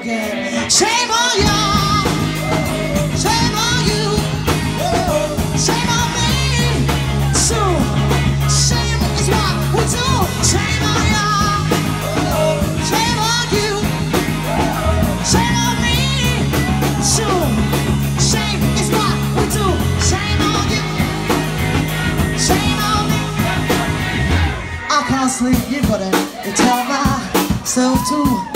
again. Shame on you. Oh, oh, shame on you. Shame on me. So, shame is what we do. Shame on you. Shame on you. Shame on me. So, shame is what we do. Shame on you. Shame on me. I can't sleep, you gotta tell myself to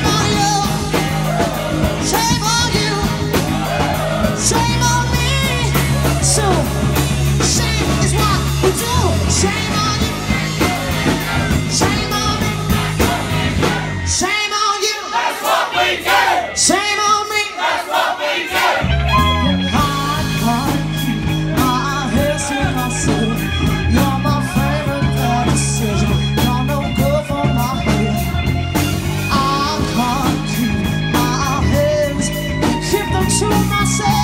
to myself.